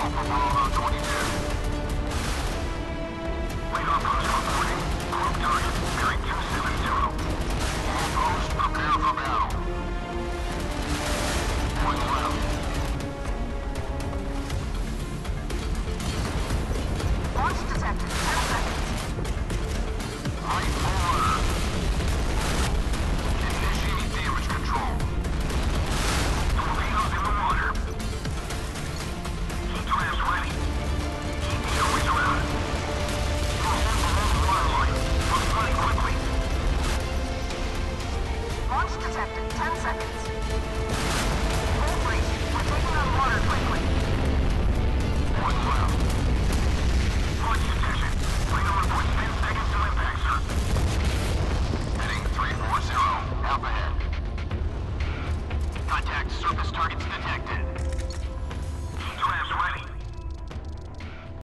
Alpha Bravo Abraço.